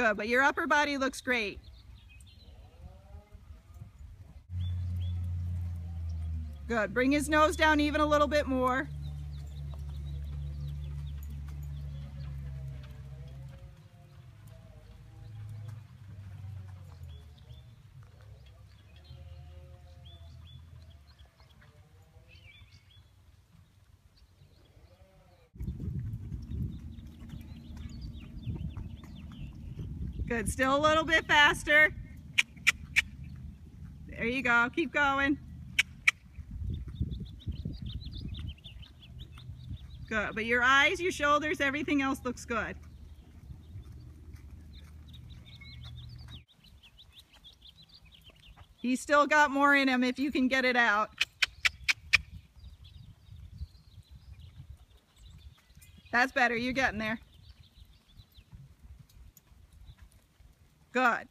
Good, but your upper body looks great. Good, bring his nose down even a little bit more. Good, still a little bit faster. There you go, keep going. Good, but your eyes, your shoulders, everything else looks good. He's still got more in him if you can get it out. That's better, you're getting there. Good.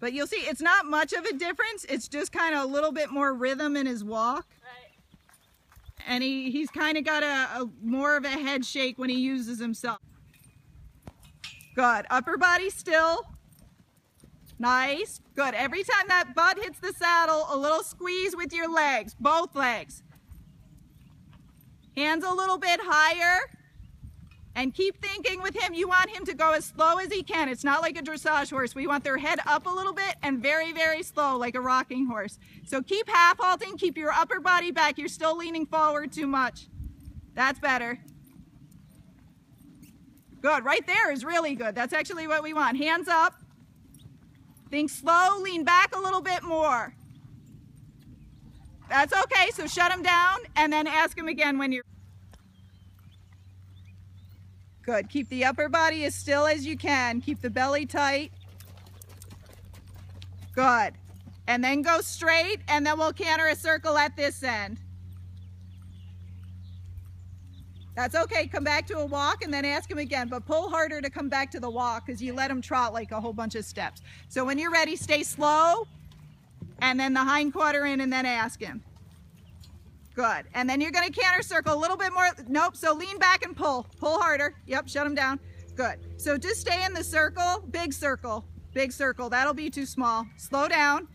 But you'll see it's not much of a difference. It's just kind of a little bit more rhythm in his walk. Right. And he, he's kind of got a, a more of a head shake when he uses himself. Good. Upper body still. Nice. Good. Every time that butt hits the saddle, a little squeeze with your legs, both legs. Hands a little bit higher. And keep thinking with him, you want him to go as slow as he can. It's not like a dressage horse. We want their head up a little bit and very, very slow like a rocking horse. So keep half halting, keep your upper body back. You're still leaning forward too much. That's better. Good, right there is really good. That's actually what we want. Hands up. Think slow, lean back a little bit more. That's okay, so shut him down and then ask him again when you're Good. Keep the upper body as still as you can. Keep the belly tight. Good. And then go straight, and then we'll canter a circle at this end. That's okay. Come back to a walk and then ask him again, but pull harder to come back to the walk because you let him trot like a whole bunch of steps. So when you're ready, stay slow, and then the hind quarter in, and then ask him. Good. And then you're going to canter circle a little bit more. Nope. So lean back and pull. Pull harder. Yep. Shut them down. Good. So just stay in the circle. Big circle. Big circle. That'll be too small. Slow down.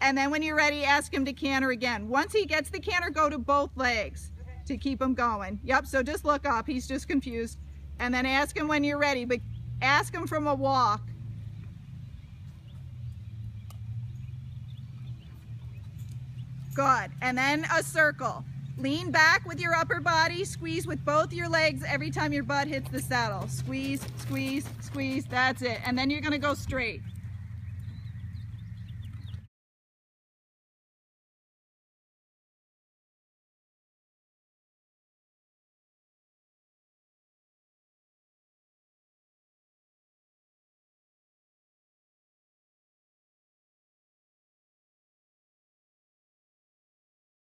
And then when you're ready, ask him to canter again. Once he gets the canter, go to both legs to keep him going. Yep. So just look up. He's just confused. And then ask him when you're ready, but ask him from a walk. Good. And then a circle. Lean back with your upper body. Squeeze with both your legs every time your butt hits the saddle. Squeeze, squeeze, squeeze. That's it. And then you're going to go straight.